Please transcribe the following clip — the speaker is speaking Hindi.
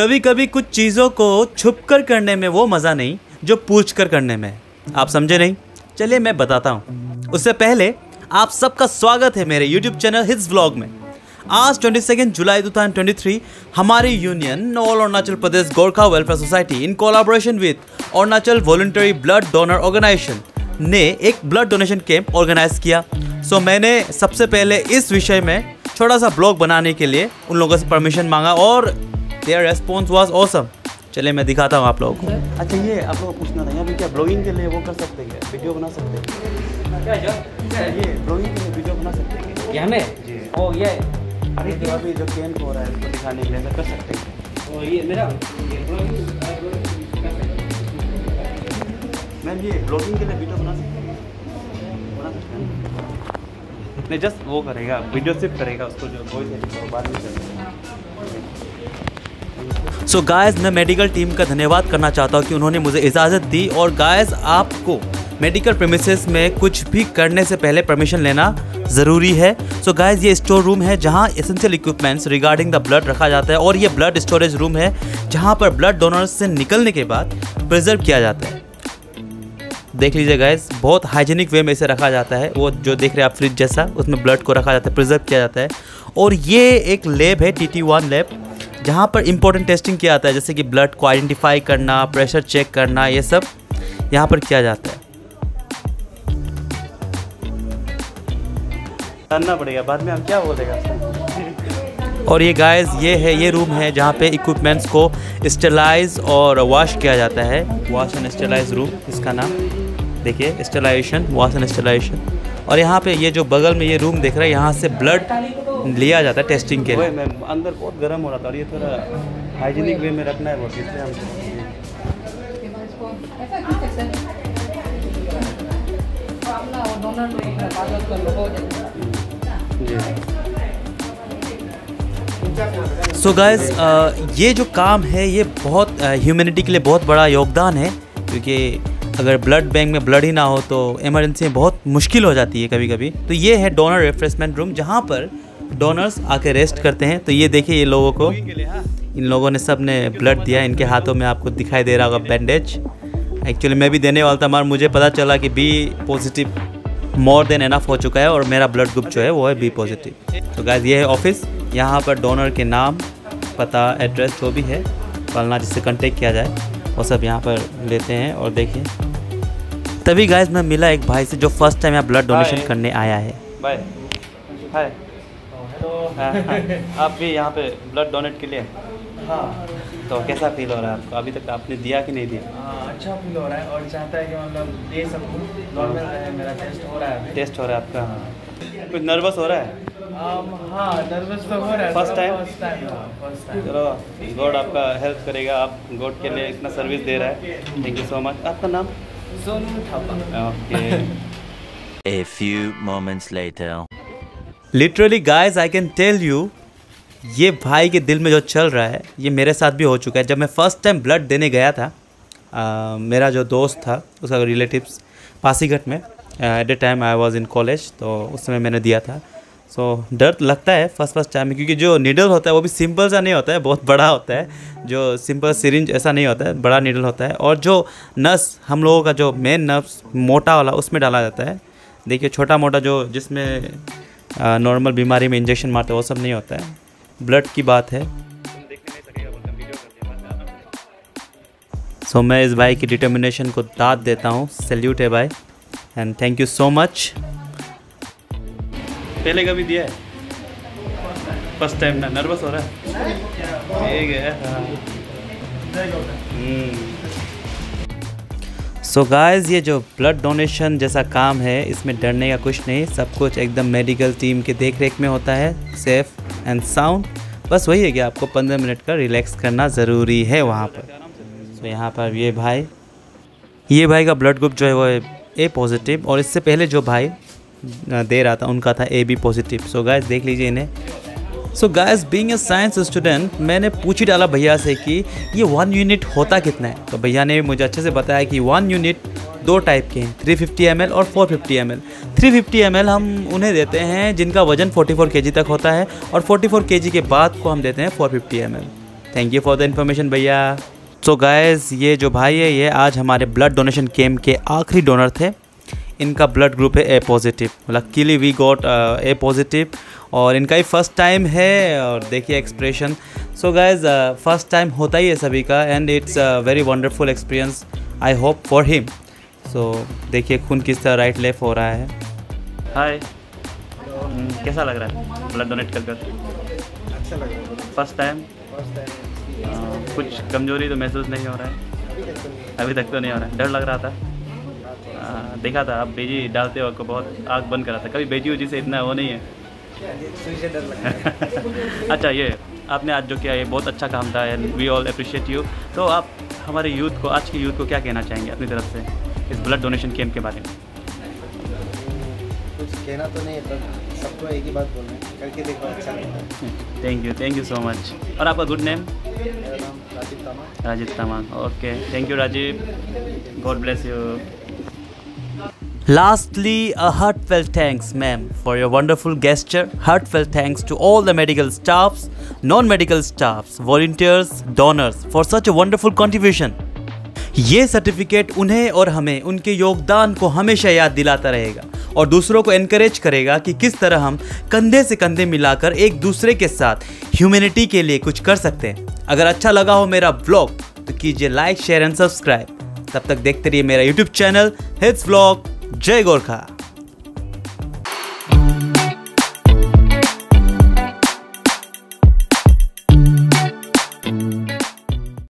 कभी कभी कुछ चीज़ों को छुप कर करने में वो मज़ा नहीं जो पूछ कर करने में। आप समझे नहीं? चलिए मैं बताता हूँ। उससे पहले आप सबका स्वागत है मेरे YouTube चैनल हिट्स व्लॉग में। आज 22 जुलाई 2023 हमारी union all Arunachal Pradesh Gorkha welfare society in collaboration with Arunachal voluntary blood donor organisation ने एक ब्लड डोनेशन कैंप ऑर्गेनाइज किया। सो so, मैंने सबसे पहले इस विषय में छोटा सा ब्लॉग बनाने के लिए उन लोगों से परमिशन मांगा और देयर रेस्पॉन्स वाज ऑसम चलिए मैं दिखाता हूँ आप लोगों को। अच्छा ये आप लोग पूछना था यहाँ पे क्या ब्लॉगिंग के लिए वो कर सकते हैं? वीडियो बना सकते हैं? क्या जो? ये ब्लॉगिंग के लिए वीडियो बना सकते हैं? यहाँ में जी। ओ ये। अरे जो अभी जो कैंप हो रहा है उसको दिखाने के लिए ऐसा कर सकते हैं। ओ ये मेरा। मैम ये ब्लॉगिंग के लिए वीडियो बना सकते हैं? बना सकते हैं। नहीं जस्ट वो करेगा वीडियो सिर्फ़ करेगा उसको जो वॉइस है बाद में सो गायज मैं मेडिकल टीम का धन्यवाद करना चाहता हूँ कि उन्होंने मुझे इजाज़त दी और गायज आपको मेडिकल प्रेमिसेस में कुछ भी करने से पहले परमिशन लेना ज़रूरी है। सो so गायज ये स्टोर रूम है जहाँ essential equipments regarding the blood रखा जाता है और ये ब्लड स्टोरेज रूम है जहाँ पर ब्लड डोनर्स से निकलने के बाद प्रिजर्व किया जाता है। देख लीजिए गाइस बहुत हाइजीनिक वे में इसे रखा जाता है। वो जो देख रहे हैं आप फ्रिज जैसा, उसमें ब्लड को रखा जाता है प्रिजर्व किया जाता है। और ये एक लैब है टी टी वन लैब जहाँ पर इंपॉर्टेंट टेस्टिंग किया जाता है जैसे कि ब्लड को आइडेंटिफाई करना प्रेशर चेक करना ये सब यहाँ पर किया जाता है। करना पड़ेगा बाद में हम क्या बोलेगा? और ये गाइस ये है ये रूम है जहाँ पे इक्विपमेंट्स को स्टेलाइज और वॉश किया जाता है। वॉश एंड स्टेलाइज रूम इसका नाम। देखिए स्टेलाइजेशन वॉश एंड स्टेलाइजेशन और यहाँ पे ये जो बगल में ये रूम देख रहे हैं यहाँ से ब्लड लिया जाता है टेस्टिंग के लिए। मैम अंदर बहुत गर्म हो रहा था और ये थोड़ा हाइजीनिक वे में रखना है बहुत इसलिए हम जी सो so गाइस ये जो काम है ये बहुत ह्यूमैनिटी के लिए बहुत बड़ा योगदान है क्योंकि अगर ब्लड बैंक में ब्लड ही ना हो तो इमरजेंसी में बहुत मुश्किल हो जाती है कभी कभी तो ये है डोनर रिफ्रेशमेंट रूम जहाँ पर डोनर्स आके रेस्ट करते हैं। तो ये देखिए ये लोगों को। इन लोगों ने सबने ब्लड दिया। इनके हाथों में आपको दिखाई दे रहा होगा बैंडेज एक्चुअली मैं भी देने वाला था मगर मुझे पता चला कि B positive more than enough हो चुका है और मेरा ब्लड ग्रुप जो है वो है बी पॉजिटिव तो गाइज़ ये है ऑफ़िस यहाँ पर डोनर के नाम पता एड्रेस जो भी है फलना जिससे कांटेक्ट किया जाए वो सब यहाँ पर लेते हैं और देखिए। तभी गाइज़ मैं मिला एक भाई से जो फ़र्स्ट टाइम यहाँ ब्लड डोनेशन करने आया है। बाय हाय आप भी यहाँ पे ब्लड डोनेट के लिए? हाँ। तो कैसा फील हो रहा है आपको? अभी तक आपने दिया कि नहीं दिया? हाँ, अच्छा फील हो रहा है और चाहता है कि मतलब दे सकूँ। नॉर्मल रहे मेरा टेस्ट हो रहा है टेस्ट हो रहा है आपका? हाँ। कुछ नर्वस हो रहा है? Um, हाँ नर्वस तो हो रहा है फ़र्स्ट टाइम फ़र्स्ट टाइम चलो गॉड आपका हेल्प करेगा। आप गॉड के लिए इतना सर्विस दे रहा है। थैंक यू सो मच आपका नाम? Sonu Thapa. Okay A few moments later. Literally guys I can tell you ये भाई के दिल में जो चल रहा है ये मेरे साथ भी हो चुका है। जब मैं फ़र्स्ट टाइम ब्लड देने गया था आ, मेरा जो दोस्त था उसका रिलेटिव्स पासीघाट में at the time I was in college तो उस समय मैंने दिया था। सो so, डर लगता है फ़र्स्ट फ़र्स्ट टाइम में क्योंकि जो नीडल होता है वो भी सिंपल सा नहीं होता है बहुत बड़ा होता है। जो सिंपल सिरिंज ऐसा नहीं होता है बड़ा नीडल होता है। और जो नस हम लोगों का जो मेन नर्व्स मोटा वाला उसमें डाला जाता है। देखिए छोटा मोटा जो जिसमें नॉर्मल बीमारी में इंजेक्शन मारते हैं वो सब नहीं होता है। ब्लड की बात है। सो so, मैं इस भाई की डिटर्मिनेशन को दाद देता हूँ। सैल्यूट है भाई। And thank you so much पहले कभी दिया है? फ़र्स्ट टाइम ना? नर्वस हो रहा है? ठीक है। सो so गाइस ये जो ब्लड डोनेशन जैसा काम है, इसमें डरने का कुछ नहीं, सब कुछ एकदम मेडिकल टीम के देख रेख में होता है सेफ़ एंड साउंड बस वही है कि आपको पंद्रह मिनट का रिलैक्स करना ज़रूरी है वहाँ पर। तो यहाँ पर ये भाई ये भाई का ब्लड ग्रुप जो है वो ए पॉजिटिव और इससे पहले जो भाई दे रहा था, उनका था A B positive so guys देख लीजिए इन्हें। So guys being a science student मैंने पूछ ही डाला भैया से कि ये वन यूनिट होता कितना है? तो भैया ने मुझे अच्छे से बताया कि वन यूनिट दो टाइप के हैं 350 फिफ्टी और 450 फिफ्टी एम थ्री फिफ्टी हम उन्हें देते हैं जिनका वज़न 44 केजी तक होता है और 44 केजी के बाद को हम देते हैं 450 fifty thank you for the information भैया. सो गाइस ये जो भाई है, ये आज हमारे ब्लड डोनेशन कैम्प के आखिरी डोनर थे। इनका ब्लड ग्रुप है A positive luckily we got A positive और इनका ही फ़र्स्ट टाइम है और देखिए expression so guys first time होता ही है सभी का and it's a very wonderful experience I hope for him so देखिए खून किस तरह राइट लेफ़्ट हो रहा है। हाय कैसा लग रहा है? ब्लड डोनेट कर कर। अच्छा लगा फ़र्स्ट टाइम फ़र्स्ट टाइम कुछ कमज़ोरी तो महसूस नहीं हो रहा है? अभी तक तो नहीं। तो हो रहा है। डर लग रहा था? देखा था आप बेजी डालते वक्त बहुत आग बंद करा था। कभी बेजी उजी से इतना वो नहीं है। अच्छा ये आपने आज जो किया ये बहुत अच्छा काम था and we all appreciate you तो आप हमारे यूथ को आज के यूथ को क्या कहना चाहेंगे अपनी तरफ़ से इस ब्लड डोनेशन कैंप के बारे में? कुछ कहना तो नहीं है पर सबको एक ही बात बोलना है करके देखो अच्छा लगता है। Thank you thank you so much और आपका good name Rajiv Tama Rajiv Tamang okay thank you Rajiv. God bless you Lastly, a heartfelt thanks, ma'am, for your wonderful gesture. Heartfelt thanks to all the medical staffs, non medical staffs, volunteers, donors for such a wonderful contribution. ये सर्टिफिकेट उन्हें और हमें उनके योगदान को हमेशा याद दिलाता रहेगा और दूसरों को एनकरेज करेगा कि किस तरह हम कंधे से कंधे मिलाकर एक दूसरे के साथ ह्यूमैनिटी के लिए कुछ कर सकते हैं अगर अच्छा लगा हो मेरा ब्लॉग तो कीजिए लाइक शेयर एंड सब्सक्राइब तब तक देखते रहिए मेरा यूट्यूब चैनल हिट्स ब्लॉग जय गोरखा।